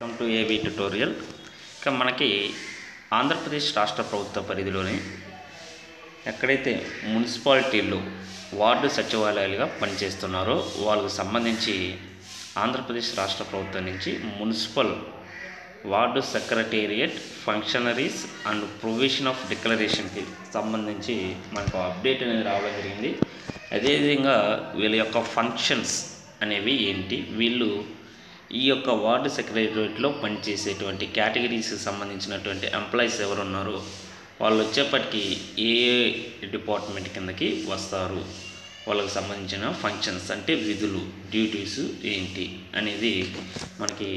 Welcome to AB tutorial ఇక మనకి ఆంధ్రప్రదేశ్ రాష్ట్ర ప్రభుత్వ పరిధిలోని ఎక్కడైతే మున్సిపాలిటీలు వార్డు సచివాలయాలుగా పనిచేస్తున్నారో వాళ్ళకు సంబంధించి ఆంధ్రప్రదేశ్ రాష్ట్ర ప్రభుత్వం నుంచి municipal ward secretariat functionaries and provision of డిక్లరేషన్కి సంబంధించి మనకు అప్డేట్ అనేది రావడం జరిగింది. అదేవిధంగా వీళ్ళ యొక్క ఫంక్షన్స్ అనేవి ఏంటి? వీళ్ళు ఈ యొక్క వార్డు సెక్రటరేట్లో పనిచేసేటువంటి కేటగిరీస్కి సంబంధించినటువంటి ఎంప్లాయీస్ ఎవరు ఉన్నారో వాళ్ళు వచ్చేప్పటికీ ఏ ఏ డిపార్ట్మెంట్ కిందకి వస్తారు? వాళ్ళకి సంబంధించిన ఫంక్షన్స్ అంటే విధులు డ్యూటీస్ ఏంటి అనేది మనకి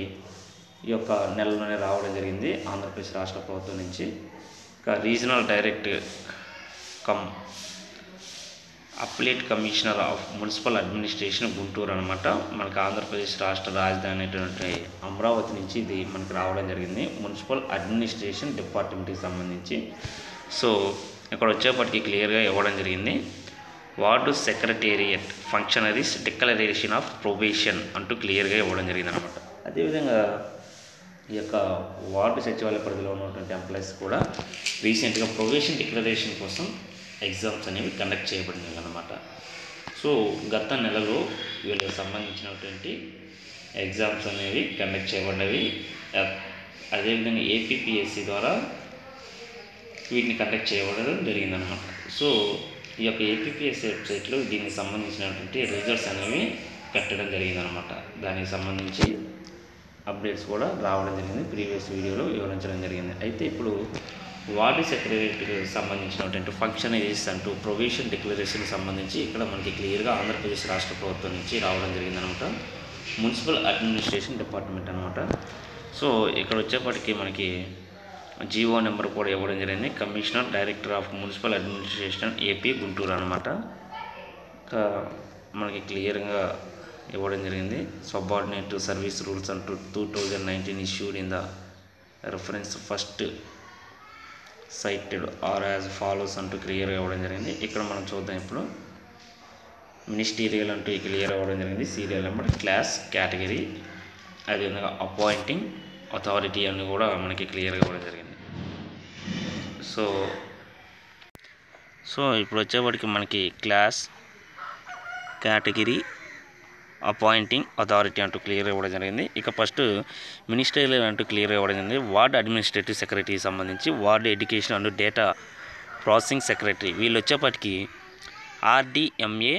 ఈ యొక్క నెలలోనే రావడం జరిగింది. ఆంధ్రప్రదేశ్ రాష్ట్ర ప్రభుత్వం నుంచి. ఇంకా regional direct cum appellate commissioner of municipal administration Guntur అనమాట మనకి ఆంధ్రప్రదేశ్ రాష్ట్ర రాజధాని అయినటువంటి అమరావతి నుంచి ఇది మనకి రావడం జరిగింది. మున్సిపల్ అడ్మినిస్ట్రేషన్ డిపార్ట్మెంట్కి సంబంధించి. సో ఇక్కడ వచ్చేప్పటికి క్లియర్గా ఇవ్వడం జరిగింది. Ward secretariat functionaries declaration of probation అంటూ క్లియర్గా ఇవ్వడం జరిగింది అనమాట అదేవిధంగా ఈ యొక్క వార్డు సచివాలయ పరిధిలో ఉన్నటువంటి ఎంప్లాయీస్ కూడా రీసెంట్గా ప్రొవేషన్ డిక్లరేషన్ కోసం ఎగ్జామ్స్ అనేవి కండక్ట్ చేయబడినవి అన్నమాట. సో గత నెలలో వీళ్ళకి సంబంధించినటువంటి ఎగ్జామ్స్ అనేవి కండక్ట్ చేయబడినవి. అదేవిధంగా ఏపీపీఎస్సి ద్వారా వీటిని కండక్ట్ చేయబడడం జరిగిందనమాట సో ఈ యొక్క ఏపీపీఎస్సి వెబ్సైట్లో దీనికి సంబంధించినటువంటి రిజల్ట్స్ అనేవి పెట్టడం జరిగిందనమాట దానికి సంబంధించి అప్డేట్స్ కూడా రావడం జరిగింది. ప్రీవియస్ వీడియోలో వివరించడం జరిగింది. అయితే ఇప్పుడు వార్డు సెక్రటరీకి సంబంధించినటువంటి ఏజెస్ అంటూ ప్రొవిషన్ డిక్లరేషన్కి సంబంధించి ఇక్కడ మనకి క్లియర్గా ఆంధ్రప్రదేశ్ రాష్ట్ర ప్రభుత్వం నుంచి రావడం జరిగిందనమాట. మున్సిపల్ అడ్మినిస్ట్రేషన్ డిపార్ట్మెంట్ అనమాట. సో ఇక్కడ వచ్చేప్పటికి మనకి జీవో నెంబర్ కూడా ఇవ్వడం జరిగింది. Commissioner director of municipal administration AP Guntur అనమాట. ఇంకా మనకి క్లియర్గా ఇవ్వడం జరిగింది. సబార్డినేట్ సర్వీస్ రూల్స్ అంటూ two thousand nineteen issued in the reference first cited are as follows అంటూ క్లియర్గా ఇవ్వడం జరిగింది. ఇక్కడ మనం చూద్దాం ఇప్పుడు. మినిస్టీరియల్ అంటూ క్లియర్ అవ్వడం జరిగింది. Serial number class category. అదేవిధంగా అపాయింటింగ్ అథారిటీ అని కూడా మనకి క్లియర్గా ఇవ్వడం జరిగింది. సో సో ఇప్పుడు వచ్చేవాడికి మనకి క్లాస్ కేటగిరీ అపాయింటింగ్ అథారిటీ అంటూ క్లియర్ ఇవ్వడం జరిగింది. ఇక ఫస్ట్ మినిస్టరియల్ అంటూ క్లియర్ ఇవ్వడం జరిగింది. వార్డ్ అడ్మినిస్ట్రేటివ్ సెక్రటరీకి సంబంధించి ward education and data processing secretary వీళ్ళు వచ్చేప్పటికి ఆర్డిఎంఏ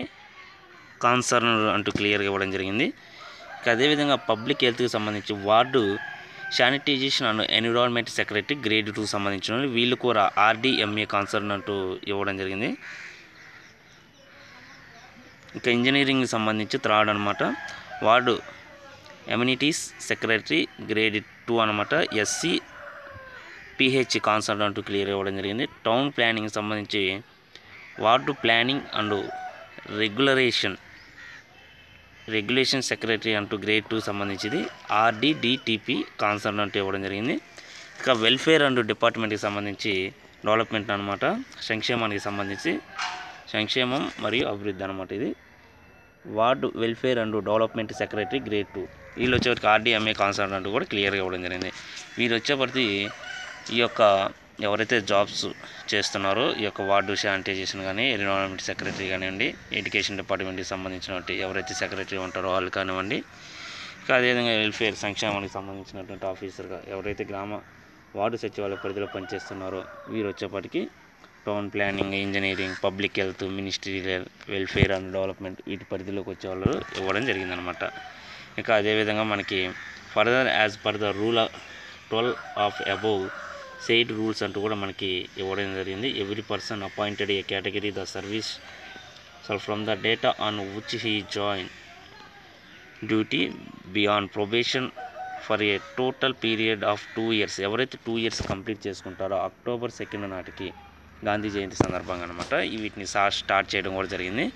కాన్సర్న్ అంటూ క్లియర్గా ఇవ్వడం జరిగింది. ఇక అదేవిధంగా పబ్లిక్ హెల్త్కి సంబంధించి ward sanitization and environment secretary grade టూకి సంబంధించిన వీళ్ళు కూడా ఆర్డిఎంఏ కాన్సర్న్ అంటూ ఇవ్వడం జరిగింది. ఇంకా ఇంజనీరింగ్ సంబంధించి థర్డ్ అనమాట ward amenities secretary grade two అనమాట ఎస్సీ పిహెచ్ కాన్సర్ట్ అంటూ క్లియర్ ఇవ్వడం జరిగింది. టౌన్ ప్లానింగ్ సంబంధించి ward planning and regularisation regulation secretary అంటూ గ్రేడ్ టూ సంబంధించింది. ఆర్డీడిటిపి కాన్సర్న్ అంటూ ఇవ్వడం జరిగింది. ఇక వెల్ఫేర్ అండ్ డిపార్ట్మెంట్కి సంబంధించి డెవలప్మెంట్ అనమాట సంక్షేమానికి సంబంధించి సంక్షేమం మరియు అభివృద్ధి అనమాట ఇది. Ward welfare and development secretary grade two. వీళ్ళు వచ్చేవరకు ఆర్డీఎంఏ కాన్సర్న్ అంటూ కూడా క్లియర్గా ఇవ్వడం జరిగింది. వీరు వచ్చేప్పటికి ఈ యొక్క ఎవరైతే జాబ్స్ చేస్తున్నారో ఈ యొక్క వార్డు శానిటైజేషన్ కానీ ఎన్విరాన్మెంట్ సెక్రటరీ కానివ్వండి ఎడ్యుకేషన్ డిపార్ట్మెంట్కి సంబంధించినటువంటి ఎవరైతే సెక్రటరీ ఉంటారో వాళ్ళు కానివ్వండి ఇంకా అదేవిధంగా వెల్ఫేర్ సంక్షేమానికి సంబంధించినటువంటి ఆఫీసర్గా ఎవరైతే గ్రామ వార్డు సచివాలయ పరిధిలో పనిచేస్తున్నారో వీరు వచ్చేప్పటికి town planning engineering public health ministry welfare and development వీటి పరిధిలోకి వచ్చే వాళ్ళు ఇవ్వడం జరిగిందనమాట ఇంకా అదేవిధంగా మనకి further as per the rule twelve of above said rules అంటూ కూడా మనకి ఇవ్వడం జరిగింది. Every person appointed a category the service so from the data on which he join duty beyond probation for a total period of two years. ఎవరైతే two years complete చేసుకుంటారో October second నాటికి గాంధీ జయంతి సందర్భంగా అనమాట వీటిని సా స్టార్ట్ చేయడం కూడా జరిగింది.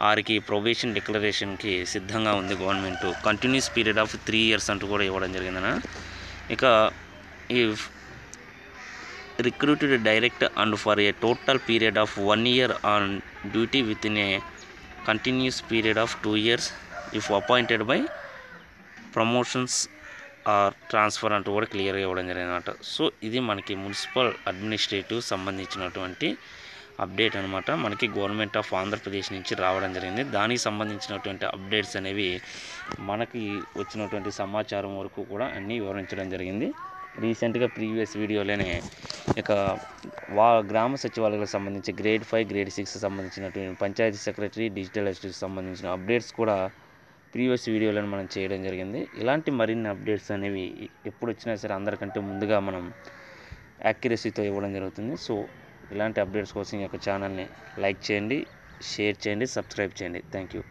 వారికి ప్రొబేషన్ డిక్లరేషన్కి సిద్ధంగా ఉంది government continuous period of three years అంటూ కూడా ఇవ్వడం జరిగిందన ఇక ఈ recruited direct and for a total period of one year on duty within a continuous period of two years if appointed by promotions transfer అంటూ కూడా క్లియర్గా ఇవ్వడం జరిగింది అనమాట సో ఇది మనకి మున్సిపల్ అడ్మినిస్ట్రేటివ్ సంబంధించినటువంటి అప్డేట్ అనమాట మనకి గవర్నమెంట్ ఆఫ్ ఆంధ్రప్రదేశ్ నుంచి రావడం జరిగింది. దానికి సంబంధించినటువంటి అప్డేట్స్ అనేవి మనకి వచ్చినటువంటి సమాచారం వరకు కూడా అన్నీ వివరించడం జరిగింది. రీసెంట్గా ప్రీవియస్ వీడియోలోనే ఇక వా గ్రామ సచివాలయాలకు సంబంధించి గ్రేడ్ ఫైవ్ గ్రేడ్ సిక్స్ సంబంధించినటువంటి పంచాయతీ సెక్రటరీ డిజిటల్ అసిస్టెంట్ సంబంధించిన అప్డేట్స్ కూడా ప్రీవియస్ వీడియోలను మనం చేయడం జరిగింది. ఇలాంటి మరిన్ని అప్డేట్స్ అనేవి ఎప్పుడు వచ్చినా సరే అందరికంటే ముందుగా మనం యాక్యురసీతో ఇవ్వడం జరుగుతుంది. సో ఇలాంటి అప్డేట్స్ కోసం ఈ యొక్క ఛానల్ని లైక్ చేయండి షేర్ చేయండి సబ్స్క్రైబ్ చేయండి. Thank you